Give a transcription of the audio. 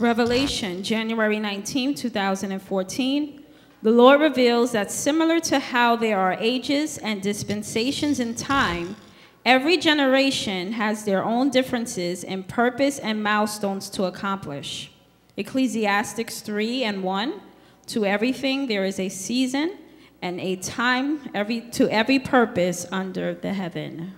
Revelation, January 19, 2014. The Lord reveals that similar to how there are ages and dispensations in time, every generation has their own differences in purpose and milestones to accomplish. Ecclesiastes 3 and 1 To everything there is a season and a time every, to every purpose under the heaven.